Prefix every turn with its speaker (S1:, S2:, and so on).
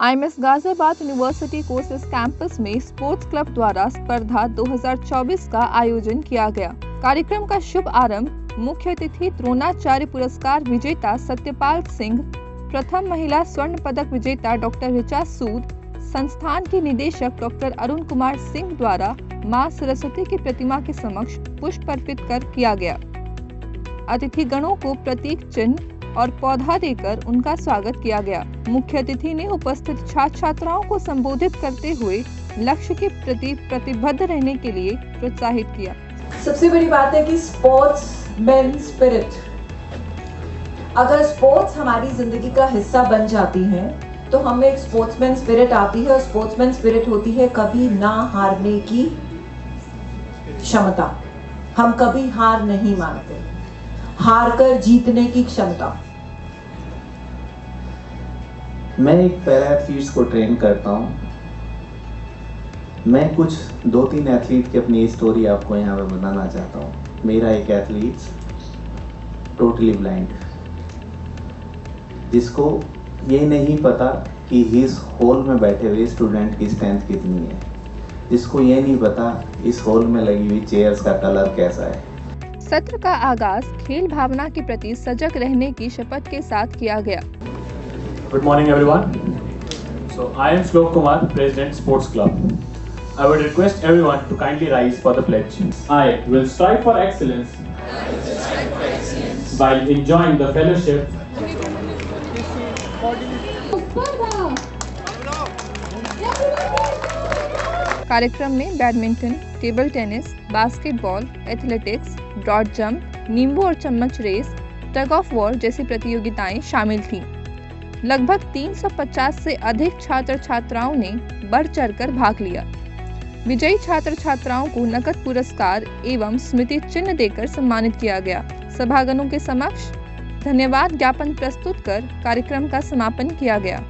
S1: IMS Ghaziabad university courses campus में sports club द्वारा स्पर्धा 2024 का आयोजन किया गया। कार्यक्रम का शुभ आरंभ मुख्य अतिथि द्रोणाचार्य पुरस्कार विजेता सत्यपाल सिंह, प्रथम महिला स्वर्ण पदक विजेता डॉक्टर ऋचा सूद, संस्थान के निदेशक डॉक्टर अरुण कुमार सिंह द्वारा माँ सरस्वती की प्रतिमा के समक्ष पुष्प अर्पित कर किया गया। अतिथि गणों को प्रतीक चिन्ह और पौधा देकर उनका स्वागत किया गया। मुख्य अतिथि ने उपस्थित छात्र छात्राओं को संबोधित करते हुए लक्ष्य के प्रति प्रतिबद्ध रहने के लिए प्रोत्साहित किया।
S2: सबसे बड़ी बात है कि स्पोर्ट्स मैन स्पिरिट अगर स्पोर्ट्स हमारी ज़िंदगी का हिस्सा बन जाती है तो हमें एक स्पोर्ट्समैन स्पिरिट आती है और स्पोर्ट्समैन स्पिरिट होती है कभी ना हारने की क्षमता। हम कभी हार नहीं मानते। हार कर जीतने की क्षमता।
S3: मैं एक पैरा एथलीट्स को ट्रेन करता हूँ। मैं कुछ दो तीन एथलीट की अपनी स्टोरी आपको यहाँ पे बताना चाहता हूँ। मेरा एक एथलीट, टोटली ब्लाइंड, जिसको ये नहीं पता कि इस हॉल में बैठे हुए स्टूडेंट की स्ट्रेंथ कितनी है। जिसको ये नहीं पता, इस हॉल में लगी हुई चेयर्स का कलर कैसा है।
S1: सत्र का आगाज़ खेल भावना के प्रति सजग रहने की शपथ के साथ किया गया।
S4: Good morning everyone so I am Shlok Kumar president sports club I would request everyone to kindly rise for the pledge I will strive for excellence by enjoying the fellowship
S1: कार्यक्रम में badminton, table tennis, basketball athletics broad jump नींबू और चम्मच race tug of war जैसी प्रतियोगिताएँ शामिल थीं। लगभग 350 से अधिक छात्र छात्राओं ने बढ़ चढ़कर भाग लिया। विजयी छात्र छात्राओं को नकद पुरस्कार एवं स्मृति चिन्ह देकर सम्मानित किया गया। सभागणों के समक्ष धन्यवाद ज्ञापन प्रस्तुत कर कार्यक्रम का समापन किया गया।